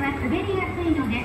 は滑りやすいので